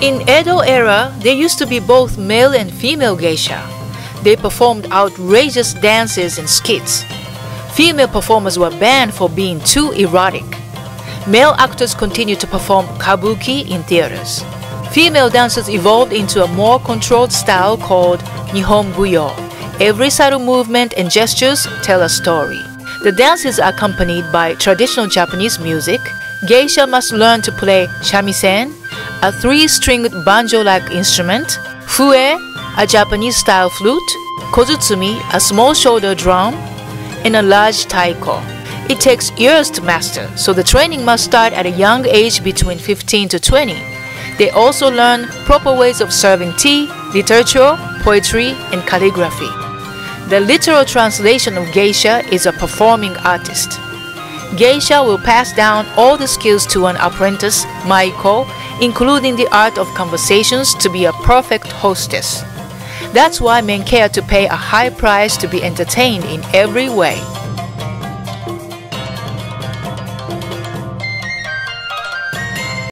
In Edo era, there used to be both male and female geisha. They performed outrageous dances and skits. Female performers were banned for being too erotic. Male actors continued to perform kabuki in theaters. Female dancers evolved into a more controlled style called Nihon Buyo. Every subtle movement and gestures tell a story. The dance is accompanied by traditional Japanese music. Geisha must learn to play shamisen, a three-stringed banjo-like instrument, fue, a Japanese-style flute, kotsuzumi, a small shoulder drum, and a large taiko. It takes years to master, so the training must start at a young age between 15 to 20. They also learn proper ways of serving tea, literature, poetry, and calligraphy. The literal translation of geisha is a performing artist. Geisha will pass down all the skills to an apprentice, Maiko, including the art of conversations to be a perfect hostess. That's why men care to pay a high price to be entertained in every way.